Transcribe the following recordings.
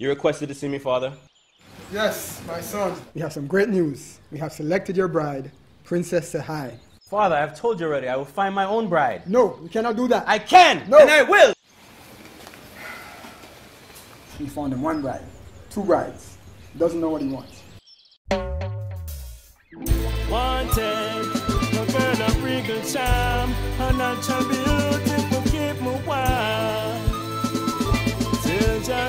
You requested to see me, Father? Yes, my son. We have some great news. We have selected your bride, Princess Sahai. Father, I've told you already, I will find my own bride. No, you cannot do that. I can! No. And I will! He found him one bride, two brides. Doesn't know what he wants. Wanted, a girl of regal charm, a natural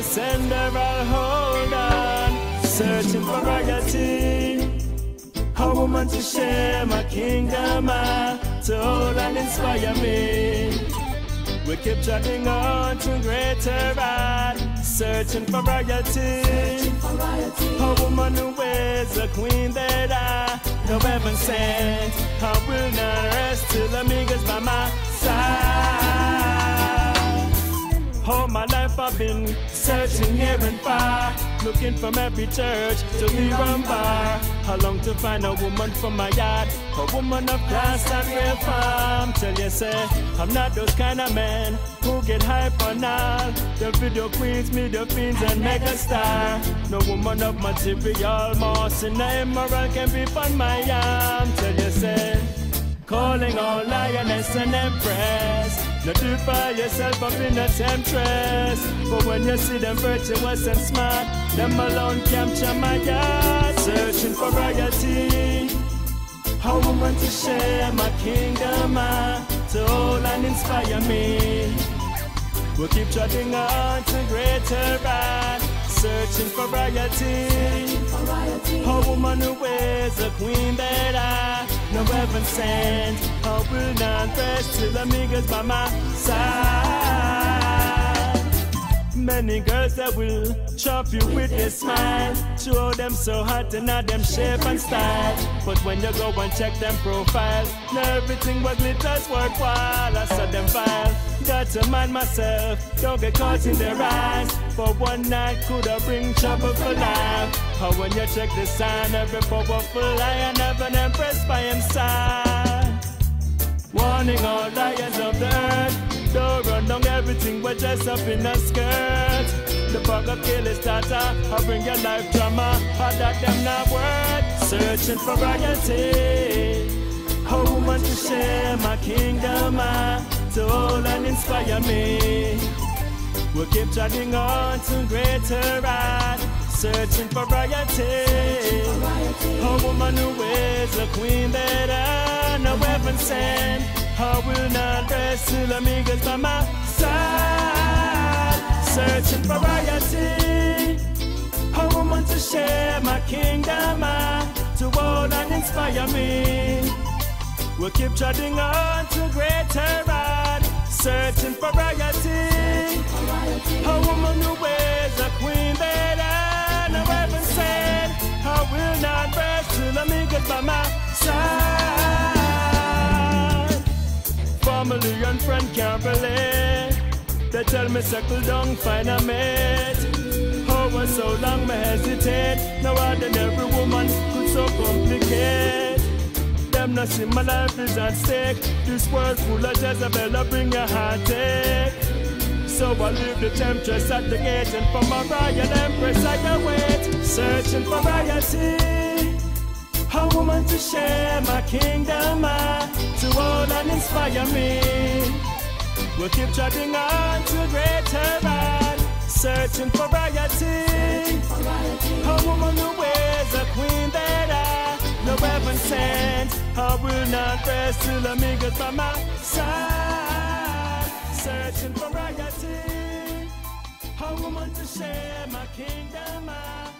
Till just send her a hold on, searching for royalty. A woman to share my kingdom, uh, to hold and inspire me. We keep trotting on to greater heights, searching for royalty. A woman who is a queen that I no heaven sent. I will not rest till amigas by my been searching here and far, looking from every church to the rum bar. How long to find a woman from my yard, a woman of class and real farm. Tell you say, I'm not those kind of men who get hype on all. The video queens, media fiends and mega star. No woman of material, moss and emerald can be on my arm. Tell you say, calling all lioness and empress. Not do by yourself up in a temptress. But when you see them virtuous and smart, them alone capture my heart. Searching for royalty. A woman to share my kingdom, ah, to hold and inspire me. We'll keep trotting on to greater heights, searching for royalty. A woman who is a queen that I no heaven sent. I will not rest till amigas by my side. Many girls that will chop you with a smile. Show them so hot and not them shape and style. But when you go and check them profile, not everything what glitters worthwhile. I saw them file. Got to mind myself, don't get caught in their eyes. For one night could I bring trouble for life. How when you check the sign, every powerful lion never impressed by him side. Warning all lions of the earth. Don't run down everything but dress up in a skirt. The bug of kill is starter. I bring your life drama. I that them not worth. Searching for royalty. A woman to share my kingdom. ah, Hold and inspire me. We'll keep trotting on to greater heights. Searching for royalty. A woman who is a queen that I no heaven sent. I will not rest till amigas by my side. Searching for royalty. A woman to share my kingdom, ah, to hold and inspire me. We'll keep trotting on to greater royalty. A woman who is a queen that I no heaven sent. I will not rest till I'm amigas by my side. Family and friend can't relate. They tell me settle down, find a mate. Oh, so long me hesitate. No ordinary woman could so complicate. Them not see my life is at stake. This world full of Jezebel, I bring a heartache. So I leave the temptress at the gate, and for my royal empress I await, searching for royalty. A woman to share my kingdom, ah, to hold and inspire me. We'll keep trotting on to greater heights, searching for royalty. A woman who is a queen that I no heaven sent. I will not rest till amigas by my side, searching for royalty. A woman to share my kingdom, ah,